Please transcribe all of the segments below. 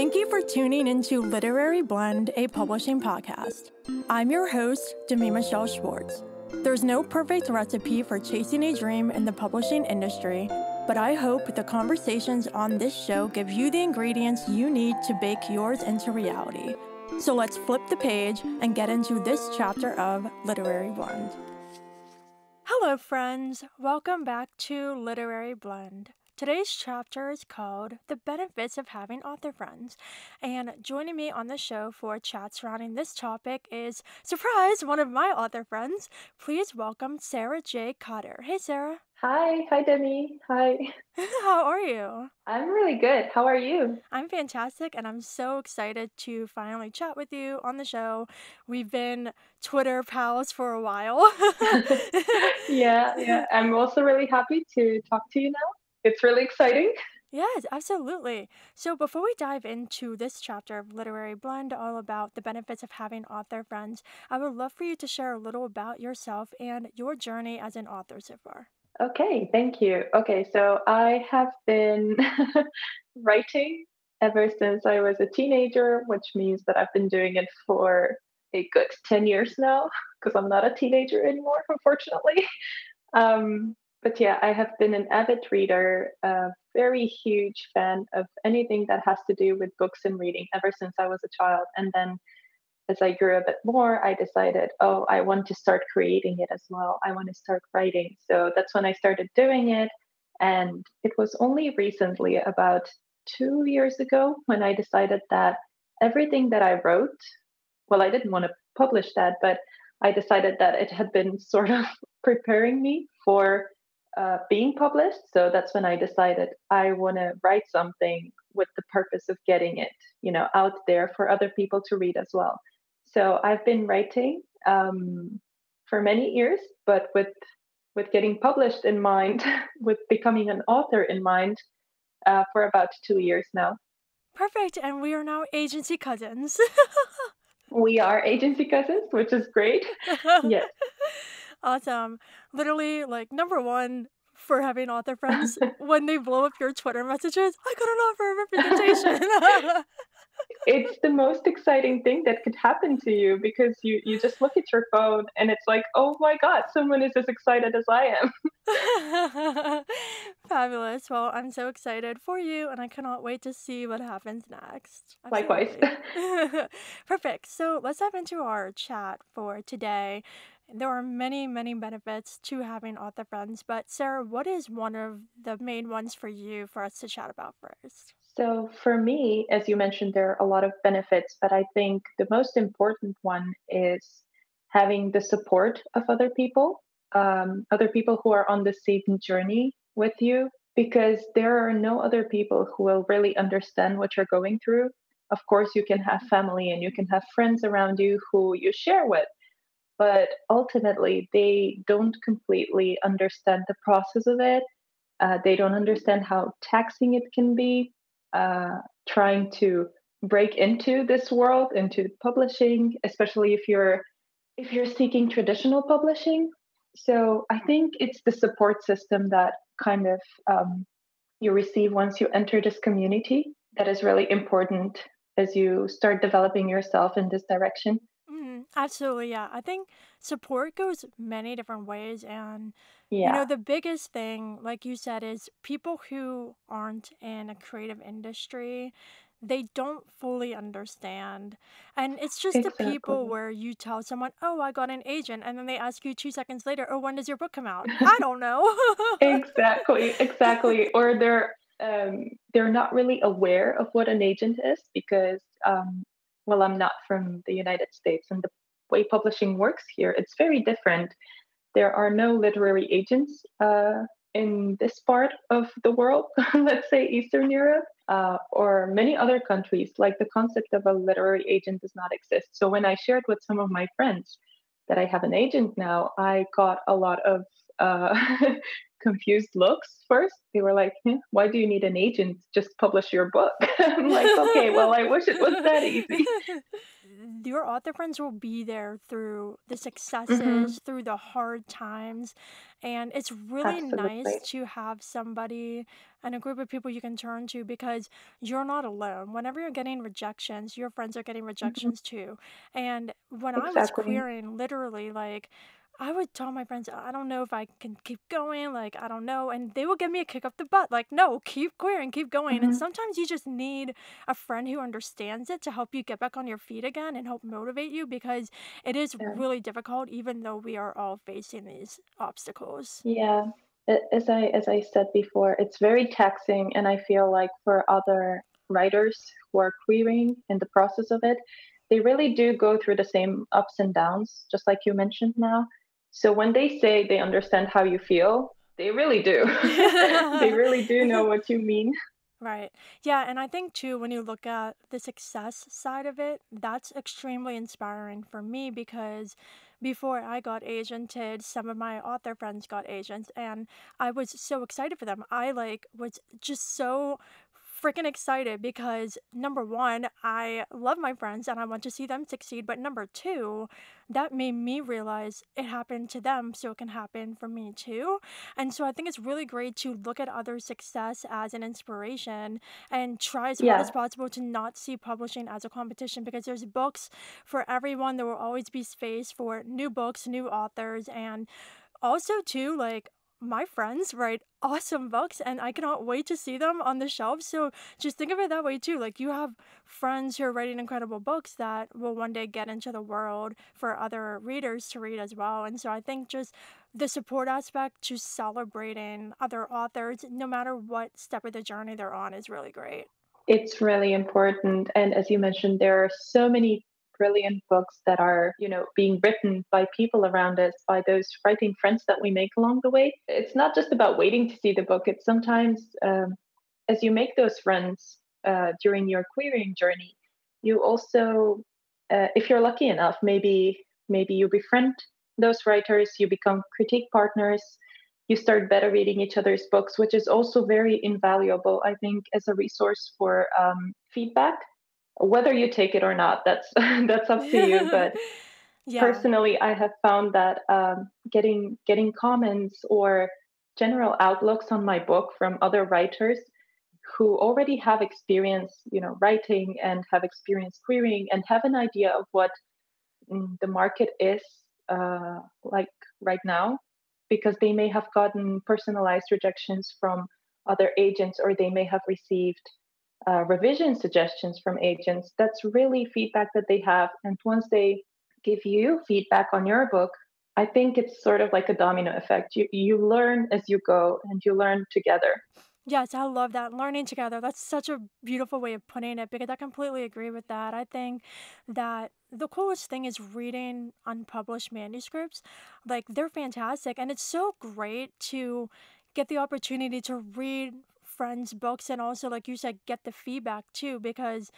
Thank you for tuning into Literary Blend, a publishing podcast. I'm your host, Demi Michelle Schwartz. There's no perfect recipe for chasing a dream in the publishing industry, but I hope the conversations on this show give you the ingredients you need to bake yours into reality. So let's flip the page and get into this chapter of Literary Blend. Hello, friends. Welcome back to Literary Blend. Today's chapter is called The Benefits of Having Author Friends. And joining me on the show for a chat surrounding this topic is, surprise, one of my author friends. Please welcome Sara J. Kader. Hey, Sara. Hi, hi Demi. Hi. How are you? I'm really good. How are you? I'm fantastic, and I'm so excited to finally chat with you on the show. We've been Twitter pals for a while. yeah, yeah. I'm also really happy to talk to you now it's really exciting. Yes, absolutely. So before we dive into this chapter of Literary Blend, all about the benefits of having author friends, I would love for you to share a little about yourself and your journey as an author so far. Okay, thank you. Okay, so I have been writing ever since I was a teenager, which means that I've been doing it for a good 10 years now, because I'm not a teenager anymore, unfortunately. Um, but yeah, I have been an avid reader, a very huge fan of anything that has to do with books and reading ever since I was a child. And then as I grew a bit more, I decided, oh, I want to start creating it as well. I want to start writing. So that's when I started doing it. And it was only recently, about two years ago, when I decided that everything that I wrote, well, I didn't want to publish that, but I decided that it had been sort of preparing me for uh, being published. So that's when I decided I want to write something with the purpose of getting it, you know, out there for other people to read as well. So I've been writing um, for many years, but with with getting published in mind, with becoming an author in mind, uh, for about two years now. Perfect, and we are now agency cousins. we are agency cousins, which is great. yes. Awesome. Literally, like, number one for having author friends, when they blow up your Twitter messages, I got an offer of representation. it's the most exciting thing that could happen to you because you you just look at your phone and it's like oh my god someone is as excited as i am fabulous well i'm so excited for you and i cannot wait to see what happens next Absolutely. likewise perfect so let's dive into our chat for today there are many, many benefits to having author friends, but Sara, what is one of the main ones for you for us to chat about first? So, for me, as you mentioned, there are a lot of benefits, but I think the most important one is having the support of other people, um, other people who are on the same journey with you, because there are no other people who will really understand what you're going through. Of course, you can have family and you can have friends around you who you share with, but ultimately, they don't completely understand the process of it. Uh, they don't understand how taxing it can be uh, trying to break into this world into publishing especially if you're if you're seeking traditional publishing so i think it's the support system that kind of um, you receive once you enter this community that is really important as you start developing yourself in this direction mm, absolutely yeah i think support goes many different ways and yeah. You know, the biggest thing, like you said, is people who aren't in a creative industry, they don't fully understand. And it's just exactly. the people where you tell someone, oh, I got an agent. And then they ask you two seconds later, oh, when does your book come out? I don't know. exactly, exactly. Or they're, um, they're not really aware of what an agent is because, um, well, I'm not from the United States and the way publishing works here, it's very different there are no literary agents uh, in this part of the world, let's say Eastern Europe, uh, or many other countries. Like the concept of a literary agent does not exist. So when I shared with some of my friends that I have an agent now, I got a lot of uh, confused looks first. They were like, hmm, "Why do you need an agent? Just publish your book." I'm like, "Okay, well, I wish it was that easy." Your author friends will be there through the successes, mm-hmm. through the hard times, and it's really Absolutely. nice to have somebody and a group of people you can turn to because you're not alone. Whenever you're getting rejections, your friends are getting mm-hmm. rejections mm-hmm. too. And when exactly. I was querying, literally, like I would tell my friends, I don't know if I can keep going. Like, I don't know. And they will give me a kick up the butt. Like, no, keep querying, keep going. Mm-hmm. And sometimes you just need a friend who understands it to help you get back on your feet again and help motivate you because it is yeah. really difficult, even though we are all facing these obstacles. Yeah. As I as I said before, it's very taxing, and I feel like for other writers who are querying in the process of it, they really do go through the same ups and downs, just like you mentioned now. So when they say they understand how you feel, they really do. they really do know what you mean. Right. Yeah. And I think too, when you look at the success side of it, that's extremely inspiring for me because before I got agented, some of my author friends got agents and I was so excited for them. I like was just so freaking excited because number one, I love my friends and I want to see them succeed. But number two, that made me realize it happened to them, so it can happen for me too. And so I think it's really great to look at other success as an inspiration and try as yeah. hard as possible to not see publishing as a competition because there's books for everyone. There will always be space for new books, new authors, and also too like my friends write awesome books and I cannot wait to see them on the shelves. So just think of it that way too. Like you have friends who are writing incredible books that will one day get into the world for other readers to read as well. And so I think just the support aspect to celebrating other authors, no matter what step of the journey they're on, is really great. It's really important. And as you mentioned, there are so many brilliant books that are, you know, being written by people around us, by those writing friends that we make along the way. It's not just about waiting to see the book. It's sometimes um, as you make those friends uh, during your querying journey, you also, uh, if you're lucky enough, maybe maybe you befriend those writers, you become critique partners, you start beta reading each other's books, which is also very invaluable, I think, as a resource for um, feedback whether you take it or not that's that's up to you but yeah. personally i have found that um, getting getting comments or general outlooks on my book from other writers who already have experience you know writing and have experience querying and have an idea of what mm, the market is uh, like right now because they may have gotten personalized rejections from other agents or they may have received uh, revision suggestions from agents, that's really feedback that they have. And once they give you feedback on your book, I think it's sort of like a domino effect. You you learn as you go and you learn together. Yes, I love that. Learning together. That's such a beautiful way of putting it because I completely agree with that. I think that the coolest thing is reading unpublished manuscripts. Like, they're fantastic. And it's so great to get the opportunity to read friends' books and also, like you said, get the feedback too, because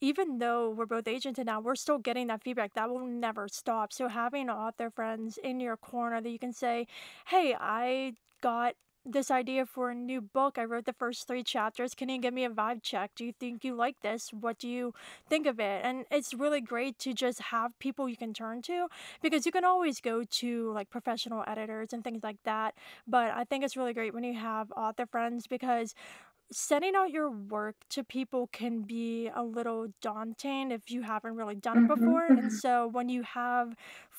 even though we're both agented now, we're still getting that feedback. That will never stop. So having author friends in your corner that you can say, hey, I got this idea for a new book. I wrote the first three chapters. Can you give me a vibe check? Do you think you like this? What do you think of it? And it's really great to just have people you can turn to because you can always go to like professional editors and things like that. But I think it's really great when you have author friends because sending out your work to people can be a little daunting if you haven't really done it mm-hmm, before. And mm-hmm. so when you have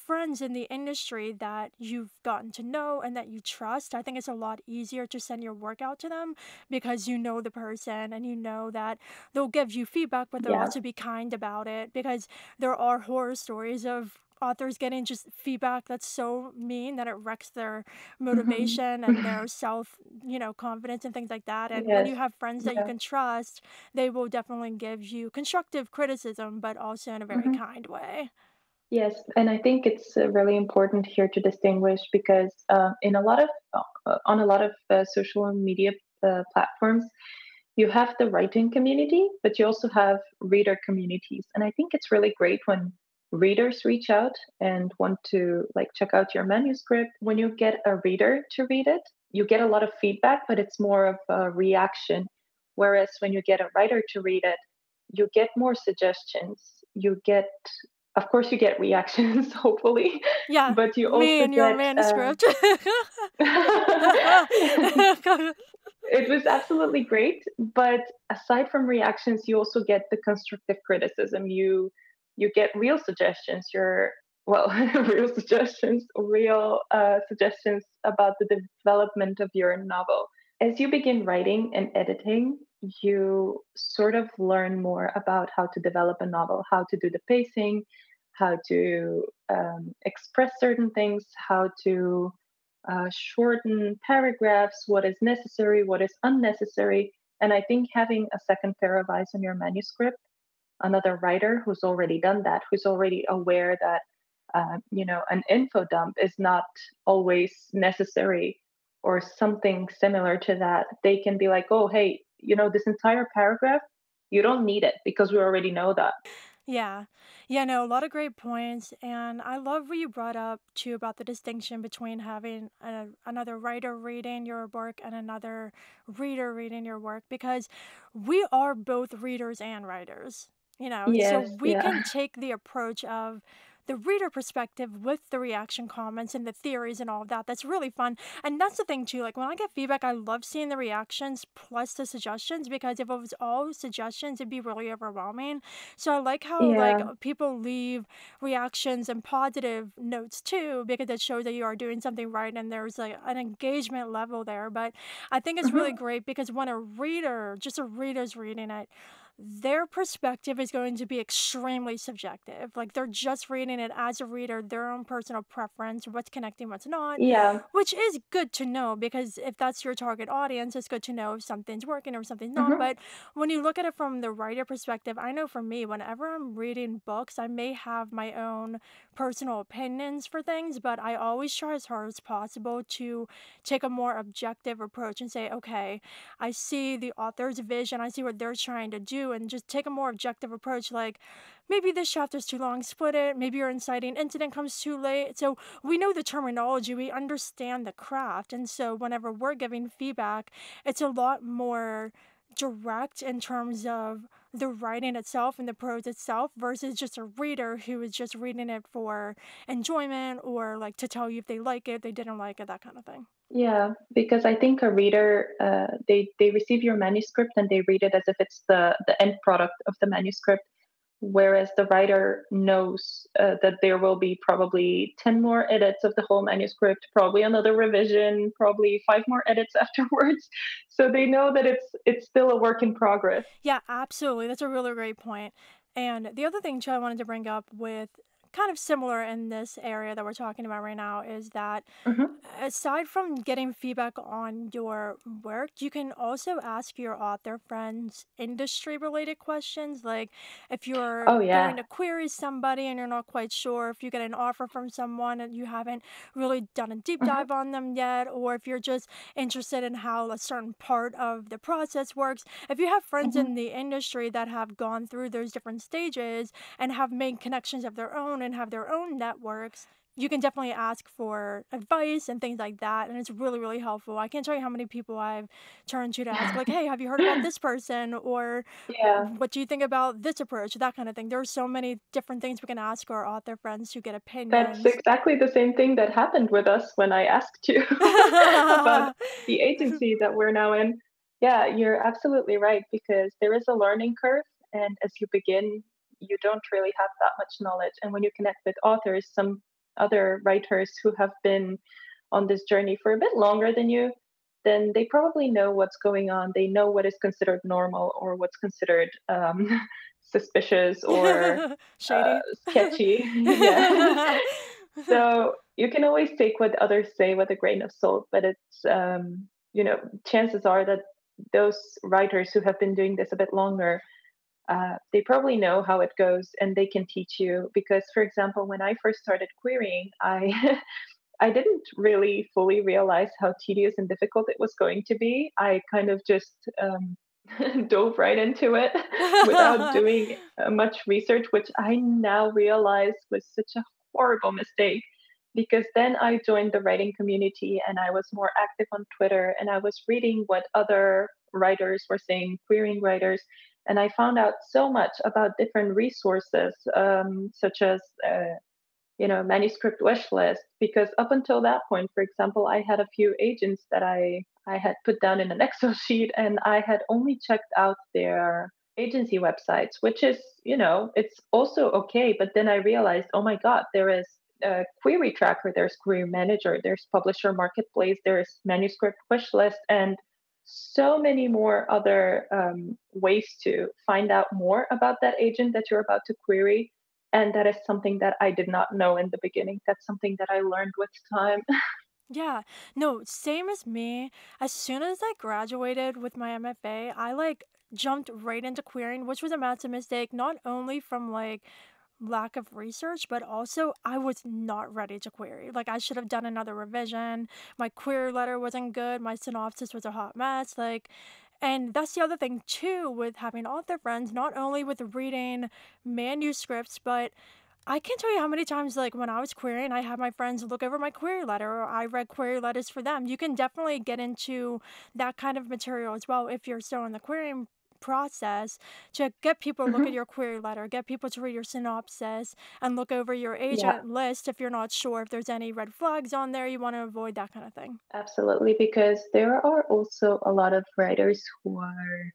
friends in the industry that you've gotten to know and that you trust, I think it's a lot easier to send your work out to them because you know the person and you know that they'll give you feedback, but they'll yeah. also be kind about it because there are horror stories of authors getting just feedback that's so mean that it wrecks their mm-hmm. motivation and their self, you know, confidence and things like that. And yes. when you have friends that yeah. you can trust, they will definitely give you constructive criticism, but also in a very mm-hmm. kind way. Yes, and I think it's uh, really important here to distinguish because uh, in a lot of uh, on a lot of uh, social media uh, platforms, you have the writing community, but you also have reader communities, and I think it's really great when readers reach out and want to like check out your manuscript when you get a reader to read it you get a lot of feedback, but it's more of a reaction. Whereas when you get a writer to read it, you get more suggestions. You get, of course, you get reactions, hopefully. Yeah. But you me also and your get. Uh, manuscript. it was absolutely great. But aside from reactions, you also get the constructive criticism. You you get real suggestions. You're well, real suggestions, real uh, suggestions about the development of your novel. As you begin writing and editing, you sort of learn more about how to develop a novel, how to do the pacing, how to um, express certain things, how to uh, shorten paragraphs, what is necessary, what is unnecessary. And I think having a second pair of eyes on your manuscript, another writer who's already done that, who's already aware that uh, you know an info dump is not always necessary or something similar to that, they can be like, oh, hey, you know, this entire paragraph, you don't need it because we already know that. Yeah. Yeah, no, a lot of great points. And I love what you brought up too about the distinction between having a, another writer reading your work and another reader reading your work because we are both readers and writers, you know, Yes, so we yeah. can take the approach of the reader perspective with the reaction comments and the theories and all of that. That's really fun. And that's the thing too. Like when I get feedback, I love seeing the reactions plus the suggestions because if it was all suggestions, it'd be really overwhelming. So I like how like people leave reactions and positive notes too because it shows that you are doing something right and there's like an engagement level there. But I think it's really Mhm. great because when a reader, just a reader's reading it, their perspective is going to be extremely subjective. Like they're just reading it as a reader, their own personal preference, what's connecting, what's not, Yeah. which is good to know because if that's your target audience, it's good to know if something's working or something's not. hmm But when you look at it from the writer perspective, I know for me, whenever I'm reading books, I may have my own personal opinions for things, but I always try as hard as possible to take a more objective approach and say, okay, I see the author's vision, I see what they're trying to do, and just take a more objective approach. Like, maybe this chapter's too long, split it. Maybe your inciting incident comes too late. So, we know the terminology, we understand the craft. And so, whenever we're giving feedback, it's a lot more direct in terms of the writing itself and the prose itself versus just a reader who is just reading it for enjoyment or like to tell you if they like it, they didn't like it, that kind of thing. Yeah, because I think a reader uh, they they receive your manuscript and they read it as if it's the the end product of the manuscript, whereas the writer knows uh, that there will be probably ten more edits of the whole manuscript, probably another revision, probably five more edits afterwards. So they know that it's it's still a work in progress. Yeah, absolutely. That's a really great point. And the other thing, too, I wanted to bring up with kind of similar in this area that we're talking about right now is that hmm aside from getting feedback on your work, you can also ask your author friends industry related questions. Like if you're Oh yeah. going to query somebody and you're not quite sure, if you get an offer from someone and you haven't really done a deep hmm dive on them yet, or if you're just interested in how a certain part of the process works, if you have friends hmm in the industry that have gone through those different stages and have made connections of their own and have their own networks, you can definitely ask for advice and things like that. And it's really, really helpful. I can't tell you how many people I've turned to to ask, like, hey, have you heard about this person? Or Yeah. what do you think about this approach? That kind of thing. There are so many different things we can ask our author friends to get a pin. That's exactly the same thing that happened with us when I asked you about the agency that we're now in. Yeah, you're absolutely right because there is a learning curve, and as you begin, you don't really have that much knowledge. And when you connect with authors, some other writers who have been on this journey for a bit longer than you, then they probably know what's going on. They know what is considered normal or what's considered um, suspicious or uh, Shady. sketchy. So you can always take what others say with a grain of salt, but it's um, you know chances are that those writers who have been doing this a bit longer, uh, they probably know how it goes and they can teach you. Because, for example, when I first started querying, I I didn't really fully realize how tedious and difficult it was going to be. I kind of just um, dove right into it without doing uh, much research, which I now realize was such a horrible mistake because then I joined the writing community and I was more active on Twitter and I was reading what other writers were saying, querying writers, and I found out so much about different resources, um, such as uh, you know manuscript wish list. Because up until that point, for example, I had a few agents that I I had put down in an Excel sheet, and I had only checked out their agency websites, which is you know it's also okay. But then I realized, oh my God, there is a query tracker, there's query manager, there's publisher marketplace, there's manuscript wish list, and so many more other um, ways to find out more about that agent that you're about to query. And that is something that I did not know in the beginning. That's something that I learned with time. Yeah, no, same as me. As soon as I graduated with my MFA, I like jumped right into querying, which was a massive mistake, not only from like lack of research, but also I was not ready to query. Like I should have done another revision. My query letter wasn't good. My synopsis was a hot mess. Like, and that's the other thing too with having author friends, not only with reading manuscripts, but I can't tell you how many times, like when I was querying, I had my friends look over my query letter or I read query letters for them. You can definitely get into that kind of material as well if you're still in the querying process to get people to look at hmm your query letter, get people to read your synopsis, and look over your Yeah, agent list if you're not sure if there's any red flags on there. You want to avoid that kind of thing. absolutely. Because there are also a lot of writers who are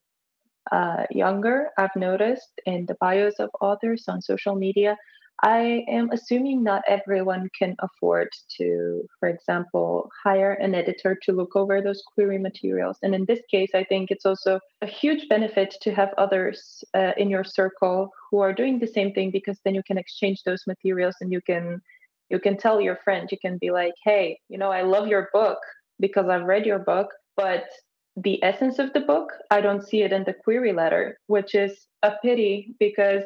uh, younger. I've noticed in the bios of authors on social media I am assuming not everyone can afford to, for example, hire an editor to look over those query materials. And in this case, I think it's also a huge benefit to have others uh, in your circle who are doing the same thing because then you can exchange those materials and you can you can tell your friend you can be like hey you know i love your book because i've read your book but the essence of the book i don't see it in the query letter which is a pity because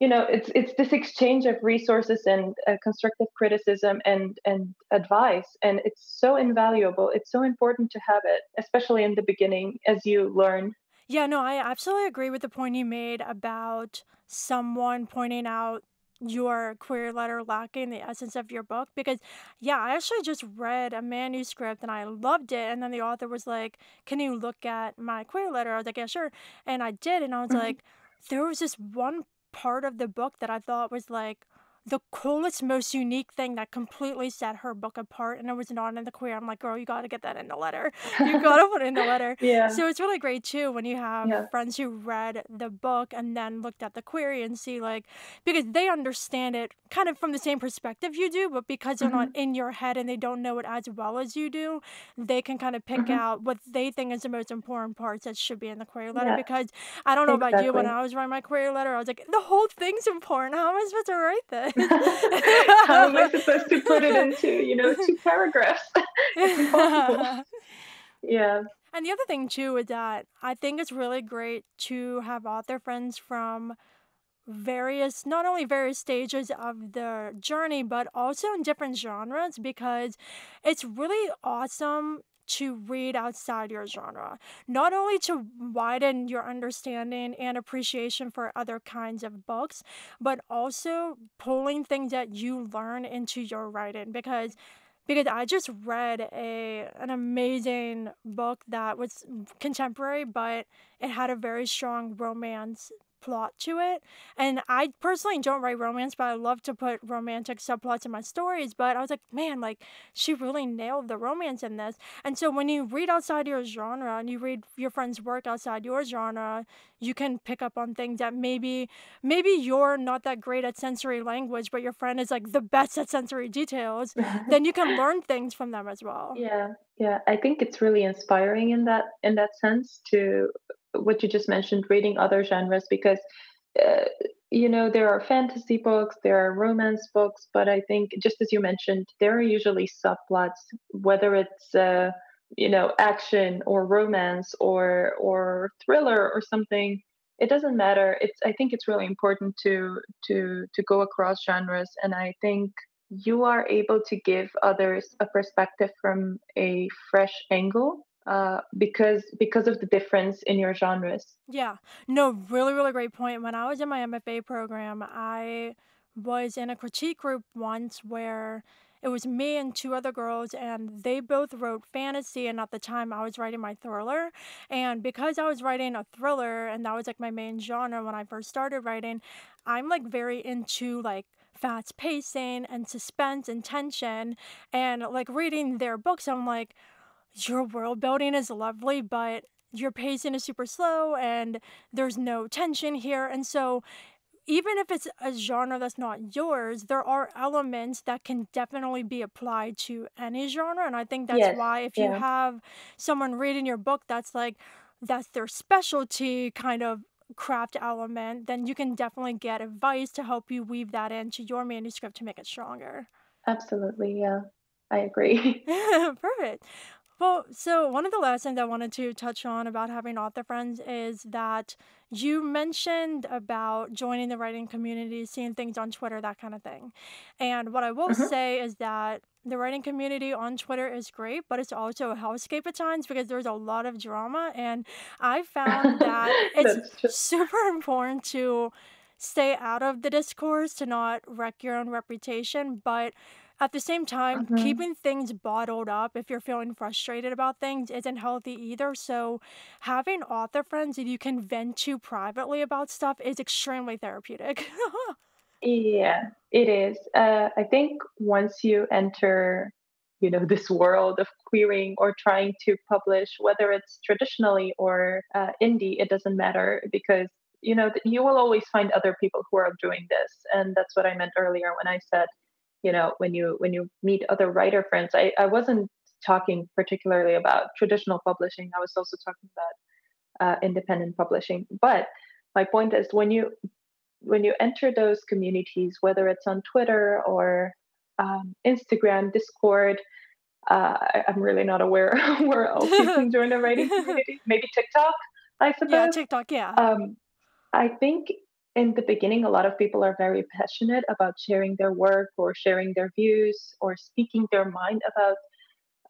you know it's it's this exchange of resources and uh, constructive criticism and and advice and it's so invaluable. It's so important to have it especially in the beginning as you learn. Yeah, no, I absolutely agree with the point you made about someone pointing out your query letter lacking the essence of your book because yeah i actually just read a manuscript and i loved it and then the author was like can you look at my query letter? I was like yeah sure and i did and i was Mhm. like there was this one part of the book that i thought was like the coolest most unique thing that completely set her book apart and it was not in the query i'm like girl you got to get that in the letter. You got to put it in the letter. Yeah. So it's really great too when you have yeah. friends who read the book and then looked at the query and see like because they understand it kind of from the same perspective you do, but because they're not hmm in your head and they don't know it as well as you do, they can kind of pick hmm out what they think is the most important parts that should be in the query letter. yeah. Because I don't know about you, when I was writing my query letter, I was like, the whole thing's important. How am I supposed to write how am i supposed to put it into you know two paragraphs? It's impossible. Yeah. And the other thing too is that I think it's really great to have author friends from various not only various stages of the journey but also in different genres because it's really awesome to read outside your genre. Not only to widen your understanding and appreciation for other kinds of books but also pulling things that you learn into your writing because because I just read a an amazing book that was contemporary, but it had a very strong romance plot to it. And I personally don't write romance, but I love to put romantic subplots in my stories. But I was like, man, like she really nailed the romance in this. And so when you read outside your genre and you read your friend's work outside your genre, you can pick up on things that maybe maybe you're not that great at sensory language, but your friend is like the best at sensory details then you can learn things from them as well. Yeah, yeah. I think it's really inspiring in that in that sense to what you just mentioned, reading other genres because uh, you know there are fantasy books, there are romance books, but I think just as you mentioned, there are usually subplots, whether it's uh, you know action or romance or or thriller or something. It doesn't matter. It's I think it's really important to to to go across genres, and I think you are able to give others a perspective from a fresh angle uh, because because of the difference in your genres. Yeah. No, really, really great point. When I was in my MFA program, I was in a critique group once where it was me and two other girls, and they both wrote fantasy. And at the time, I was writing my thriller. And because I was writing a thriller, and that was like my main genre when I first started writing, I'm like very into like fast pacing and suspense and tension. And like reading their books, I'm like, your world building is lovely, but your pacing is super slow and there's no tension here. And so even if it's a genre that's not yours, there are elements that can definitely be applied to any genre. And I think that's Yes. why if you have someone reading your book that's like, that's their specialty kind of craft element, then you can definitely get advice to help you weave that into your manuscript to make it stronger. Absolutely. Yeah. I agree. Perfect. Well, so one of the last things I wanted to touch on about having author friends is that you mentioned about joining the writing community, seeing things on Twitter, that kind of thing. And what I will hmm say is that the writing community on Twitter is great, but it's also a hellscape at times because there's a lot of drama. And I found that it's super important to stay out of the discourse to not wreck your own reputation. But at the same time, hmm keeping things bottled up if you're feeling frustrated about things isn't healthy either. So, having author friends that you can vent to privately about stuff is extremely therapeutic. Yeah, it is. Uh, I think once you enter, you know, this world of querying or trying to publish, whether it's traditionally or uh, indie, it doesn't matter because you know you will always find other people who are doing this, and that's what I meant earlier when I said, you know, when you when you meet other writer friends. I I wasn't talking particularly about traditional publishing. I was also talking about uh, independent publishing, but my point is when you when you enter those communities, whether it's on Twitter or um, Instagram, Discord, uh, I, I'm really not aware where else you can join a writing community. Maybe TikTok, I suppose yeah. TikTok, yeah. Um, I think in the beginning, a lot of people are very passionate about sharing their work or sharing their views or speaking their mind about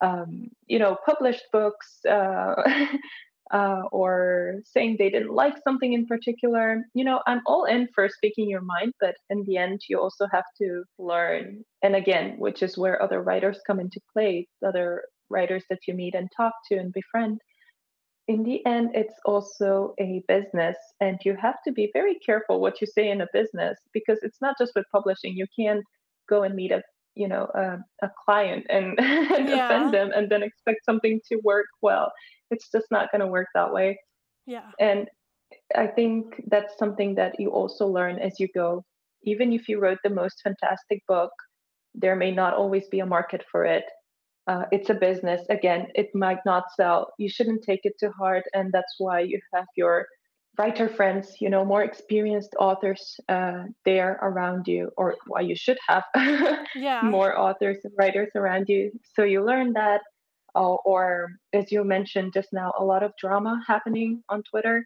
um, you know, published books uh, uh, or saying they didn't like something in particular. You know, I'm all in for speaking your mind, but in the end, you also have to learn. And again, which is where other writers come into play, other writers that you meet and talk to and befriend. In the end, it's also a business, and you have to be very careful what you say in a business because it's not just with publishing. You can't go and meet a you know a, a client and, and offend them and then expect something to work well. It's just not going to work that way. yeah. And I think that's something that you also learn as you go. Even if you wrote the most fantastic book, there may not always be a market for it. Uh, it's a business. Again, it might not sell. You shouldn't take it too hard. And that's why you have your writer friends, you know, more experienced authors uh, there around you, or why you should have Yeah. more authors and writers around you. So you learn that. Uh, or, as you mentioned just now, a lot of drama happening on Twitter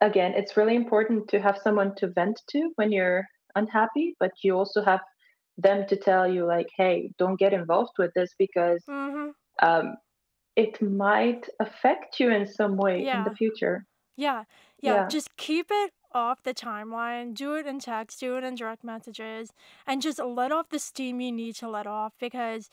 again, it's really important to have someone to vent to when you're unhappy, but you also have them to tell you, like, hey, don't get involved with this because Mm-hmm. um, it might affect you in some way in the future. Yeah. Yeah. Yeah. Just keep it off the timeline. Do it in text, do it in direct messages, and just let off the steam you need to let off because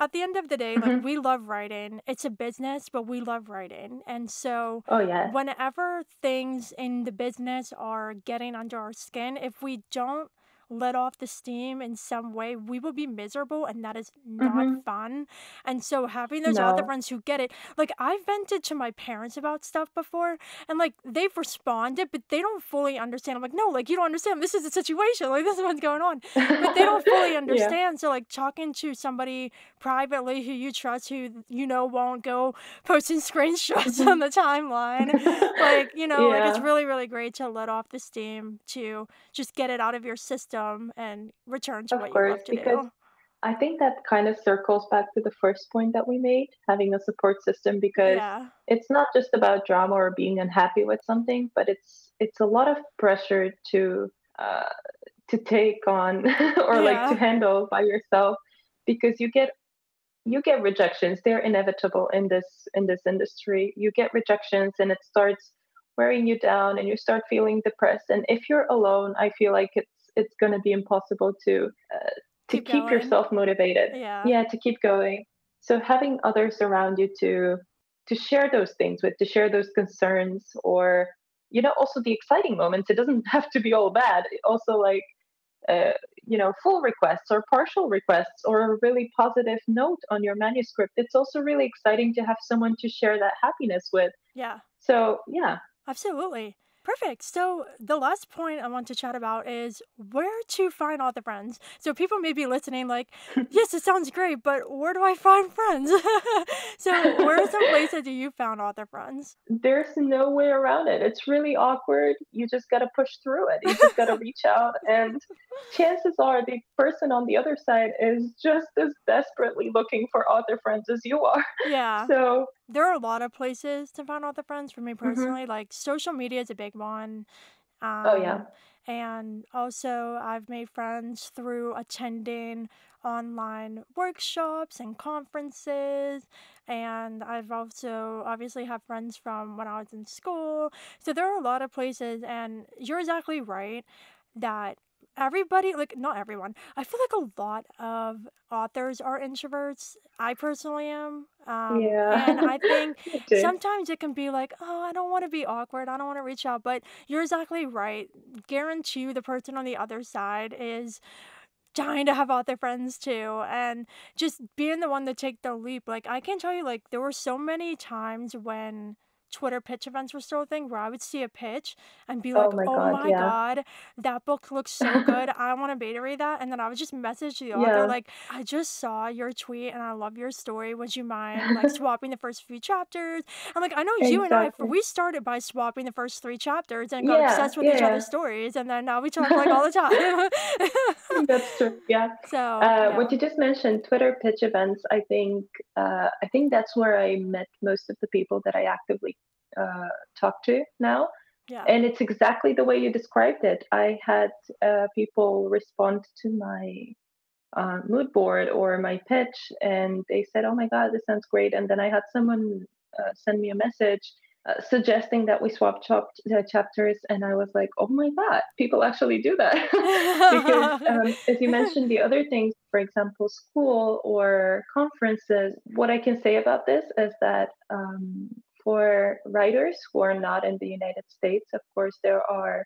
at the end of the day, like hmm we love writing. It's a business, but we love writing. And so Oh, yeah. whenever things in the business are getting under our skin, if we don't let off the steam in some way, we will be miserable and that is not hmm fun. And so having those No. friends who get it, like I've vented to my parents about stuff before and like they've responded, but they don't fully understand. I'm like, no, like you don't understand. This is a situation. Like this is what's going on but they don't fully yeah. understand. So, like, talking to somebody privately who you trust, who you know won't go posting screenshots on the timeline, like, you know, like it's really, really great to let off the steam to just get it out of your system and return to Of what you course, love to because do. I think that kind of circles back to the first point that we made, having a support system, because Yeah. it's not just about drama or being unhappy with something, but it's it's a lot of pressure to uh, to take on or like to handle by yourself, because you get you get rejections. They're inevitable in this in this industry. You get rejections, and it starts wearing you down, and you start feeling depressed. And if you're alone, I feel like it's it's going to be impossible to uh, to Keep keep yourself motivated. Yeah. Yeah, to keep going. So having others around you to to share those things with, to share those concerns or you know also the exciting moments. It doesn't have to be all bad. Also like uh, you know full requests or partial requests or a really positive note on your manuscript. It's also really exciting to have someone to share that happiness with. Yeah. So yeah, Absolutely. Perfect. So the last point I want to chat about is where to find author friends. So people may be listening like, yes, it sounds great, but where do I find friends? so where are some places you found author friends? there's no way around it. It's really awkward. You just got to push through it. You just got to reach out. And chances are the person on the other side is just as desperately looking for author friends as you are. Yeah. So, There are a lot of places to find author friends for me mhm. personally. Like social media is a big one. oh, yeah. Um, and also I've made friends through attending online workshops and conferences. And I've also obviously have friends from when I was in school. So there are a lot of places, and you're exactly right that everybody, like not everyone, I feel like a lot of authors are introverts. I personally am. Um, Yeah. and I think Me sometimes it can be like, oh, I don't want to be awkward. I don't want to reach out. But you're exactly right. Guarantee you the person on the other side is dying to have author friends too. And just being the one to take the leap. Like, I can tell you, like, there were so many times when. Twitter pitch events were still a thing where I would see a pitch and be Oh like, my oh God. my Yeah. God, that book looks so good. I want to beta read that. And then I would just message the author, Yeah. like, I just saw your tweet and I love your story. Would you mind like swapping the first few chapters? I'm like, I know you and I, we started by swapping the first three chapters and got Yeah. obsessed with each other's stories. And then now we talk like all the time. That's true. Yeah. so, Uh, what you just mentioned, Twitter pitch events. I think uh, I think that's where I met most of the people that I actively uh, talk to now. Yeah. And it's exactly the way you described it. I had uh, people respond to my uh, mood board or my pitch, and they said, "Oh my God, this sounds great!" And then I had someone uh, send me a message uh, suggesting that we swap chap- uh, chapters, and I was like, "Oh my God, people actually do that!" because, um, as you mentioned, the other things, for example, school or conferences. What I can say about this is that. Um, for writers who are not in the United States, of course, there are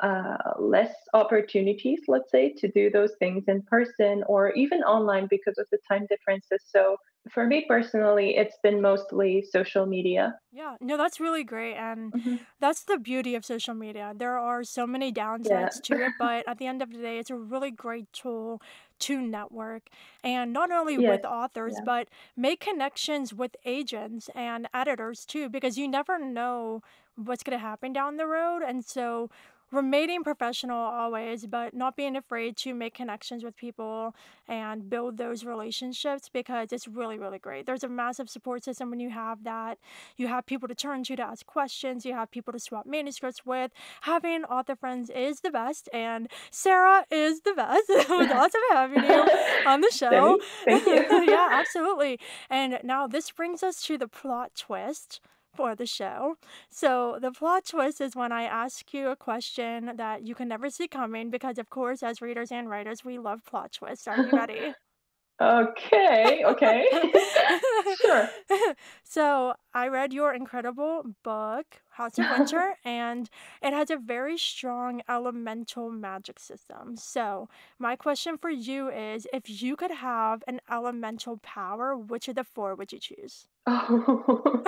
uh, less opportunities, let's say, to do those things in person or even online because of the time differences. So, for me personally, it's been mostly social media. Yeah, no, that's really great. And Mhm. that's the beauty of social media. There are so many Yeah. downsides to it, but at the end of the day, it's a really great tool to network and not only yes. with authors, Yeah. but make connections with agents and editors too, because you never know what's going to happen down the road. And so, remaining professional always, but not being afraid to make connections with people and build those relationships because it's really, really great. There's a massive support system when you have that. You have people to turn to to ask questions, you have people to swap manuscripts with. Having author friends is the best, and Sara is the best. it was awesome having you on the show. Thank you. yeah, absolutely. And now this brings us to the plot twist for the show. So, the plot twist is when I ask you a question that you can never see coming because, of course, as readers and writers, we love plot twists. Are you ready? okay. Okay. sure. so, I read your incredible book, House of Winter, and it has a very strong elemental magic system. So, my question for you is if you could have an elemental power, which of the four would you choose? Oh,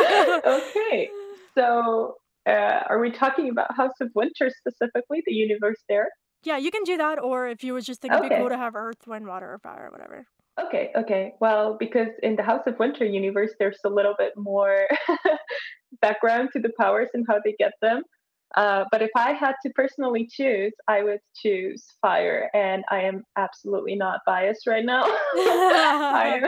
okay. So, uh, are we talking about House of Winter specifically, the universe there? Yeah, you can do that, or if you was just think it'd be cool to have earth, wind, water, or fire, or whatever. Okay, okay. Well, because in the House of Winter universe, there's a little bit more background to the powers and how they get them. Uh, but if I had to personally choose, I would choose fire, and I am absolutely not biased right now. I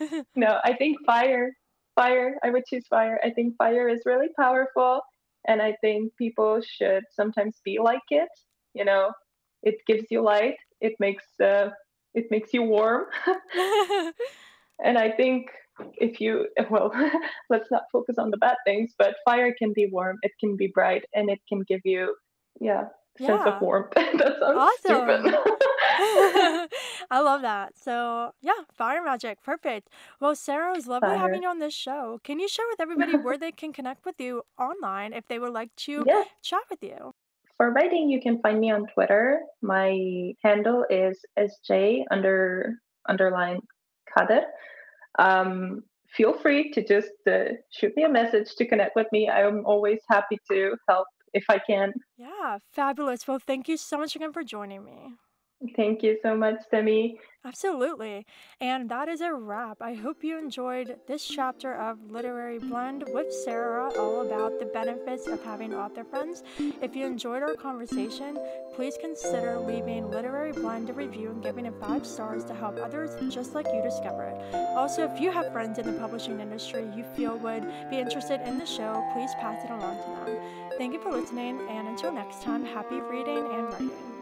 am, no, I think fire, fire. I would choose fire. I think fire is really powerful, and I think people should sometimes be like it. You know, it gives you light. It makes uh, it makes you warm. and I think if you well, let's not focus on the bad things, but fire can be warm. It can be bright, and it can give you yeah sense of warmth. that sounds Awesome. stupid. I love that. So, yeah, fire magic. Perfect. Well, Sara, it was lovely Fire. having you on this show. Can you share with everybody where they can connect with you online if they would like to Yes. chat with you? For writing, you can find me on Twitter. My handle is sj under underline kader. Um, feel free to just uh, shoot me a message to connect with me. I'm always happy to help if I can. Yeah, fabulous. Well, thank you so much again for joining me. Thank you so much, Demi. Absolutely. And that is a wrap. I hope you enjoyed this chapter of Literary Blend with Sara, all about the benefits of having author friends. If you enjoyed our conversation, please consider leaving Literary Blend a review and giving it five stars to help others just like you discover it. Also, if you have friends in the publishing industry you feel would be interested in the show, please pass it along to them. Thank you for listening, and until next time, happy reading and writing.